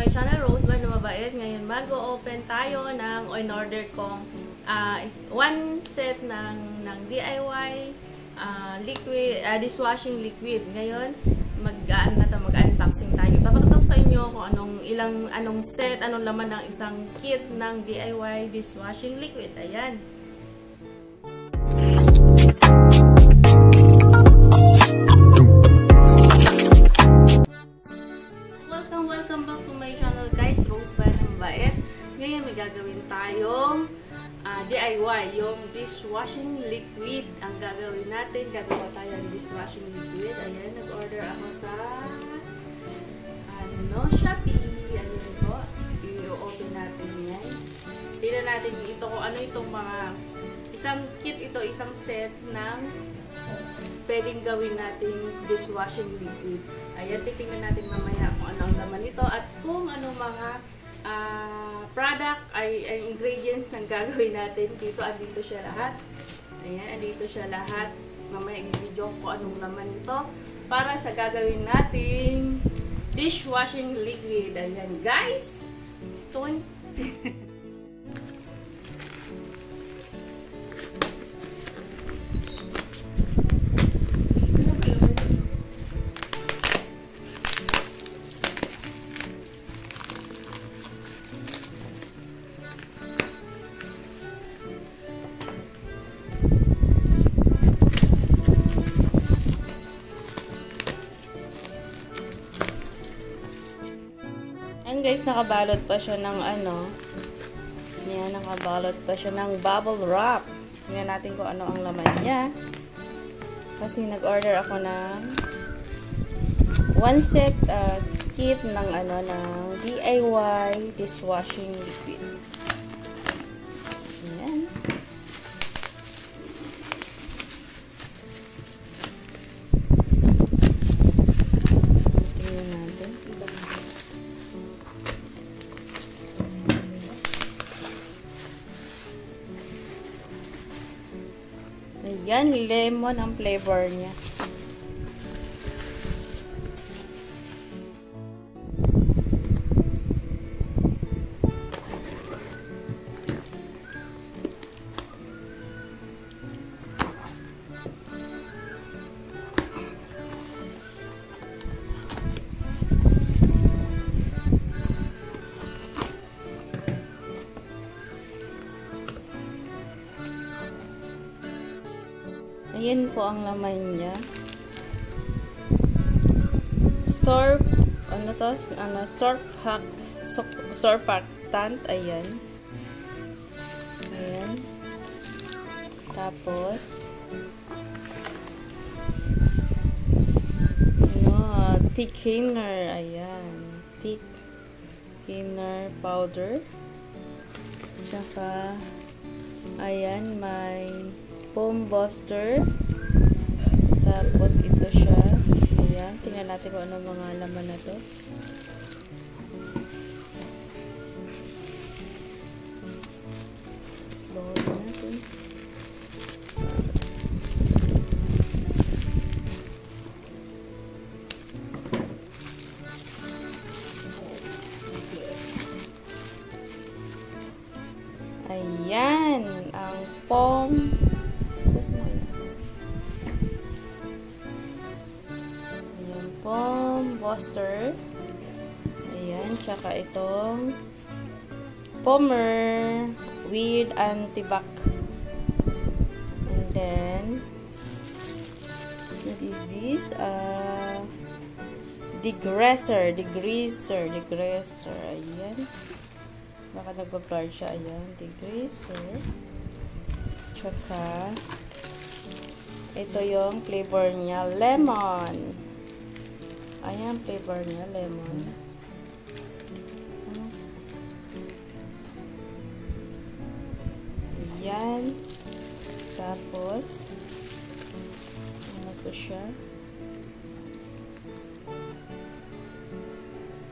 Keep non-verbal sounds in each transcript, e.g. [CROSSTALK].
my channel, Rosebud na mabait. Ngayon, mag-open tayo ng in-order kong is one set ng, ng DIY ah, liquid, ah, dishwashing liquid. Ngayon, mag ano na to, mag-unboxing tayo. Papakita sa inyo kung anong ilang anong set, anong laman ng isang kit ng DIY dishwashing liquid. Ayan. Welcome, gagawin tayong ah, DIY, yung dishwashing liquid. Ang gagawin natin, gagawa tayo ng dishwashing liquid. Ayan, nag-order ako sa ano, Shopee. Ayan po, i-open natin yan. Tignan natin ito kung ano itong mga isang kit ito, isang set ng pwedeng gawin nating dishwashing liquid. Ayan, titingnan natin mamaya kung ano ang laman nito at kung anong mga ah, product ay, ay ingredients ng gagawin natin dito. Andito siya lahat. Ayan, andito siya lahat. Mamaya i-video ko anong laman nito para sa gagawin nating dishwashing liquid. Ayan, guys! Ito [LAUGHS] guys, nakabalot pa siya ng ano. Yan, nakabalot pa siya ng bubble wrap. Tingnan natin kung ano ang laman niya. Kasi nag-order ako ng one set uh, kit ng ano ng DIY dishwashing liquid. Ayan, lemon ang flavor niya. Po ang laman niya. Sorb, ano to? Ano, sorpak, sorpactant, ayan. Ayan. Tapos, ano, thickener, ayan. Thickener powder. Tsaka, ayan, may foam buster. Tapos ito siya. Ayan, tingnan natin kung ano mga laman na to. Slow. Ayan, ang foam foam buster. Ayan, tsaka itong Pomer with antibac. And then, what is this? Uh, degreaser, degreaser, degreaser. Ayan. Baka nagpa-blur siya. Ayan, degreaser. Tsaka, ito yung flavor niya, lemon. Ayan, flavor niya, lemon. Ayan. Tapos, ano to siya?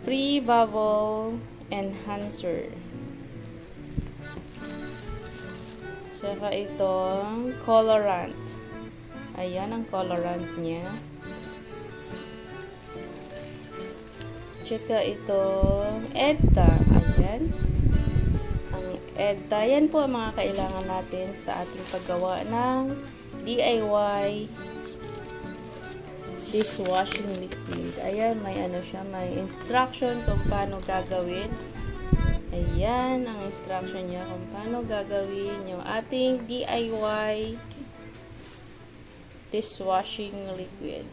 Pre-bubble enhancer. Tsaka itong colorant. Ayan ang colorant niya. Tsaka ito, EDTA. Ayan. Ang EDTA. Yan po ang mga kailangan natin sa ating paggawa ng DIY dishwashing liquid. Ayan, may ano siya, may instruction kung paano gagawin. Ayan, ang instruction niya kung paano gagawin yung ating DIY dishwashing liquid.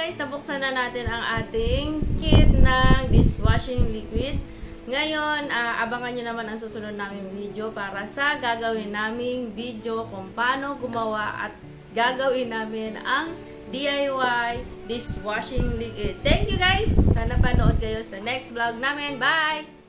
Guys, nabuksan na natin ang ating kit ng dishwashing liquid. Ngayon, uh, abangan nyo naman ang susunod naming video para sa gagawin naming video kung paano gumawa at gagawin namin ang DIY dishwashing liquid. Thank you guys! Sana panood kayo sa next vlog namin. Bye!